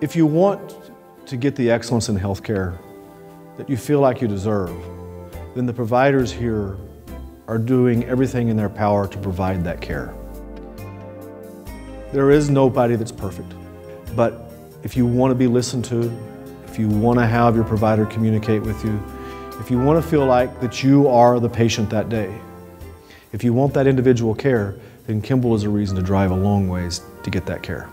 If you want to get the excellence in healthcare that you feel like you deserve, then the providers here are doing everything in their power to provide that care. There is nobody that's perfect, but if you want to be listened to, if you want to have your provider communicate with you, if you want to feel like that you are the patient that day, if you want that individual care, then Kimball is a reason to drive a long ways to get that care.